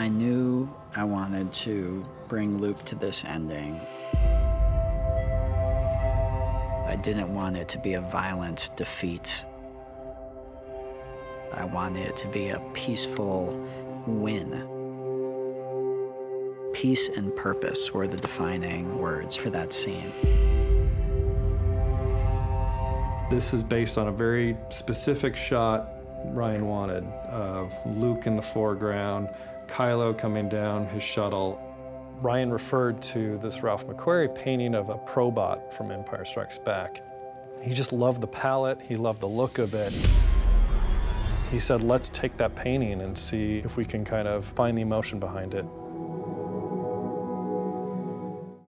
I knew I wanted to bring Luke to this ending. I didn't want it to be a violent defeat. I wanted it to be a peaceful win. Peace and purpose were the defining words for that scene. This is based on a very specific shot Rian wanted of Luke in the foreground, Kylo coming down his shuttle. Rian referred to this Ralph McQuarrie painting of a probot from Empire Strikes Back. He just loved the palette, he loved the look of it. He said, let's take that painting and see if we can kind of find the emotion behind it.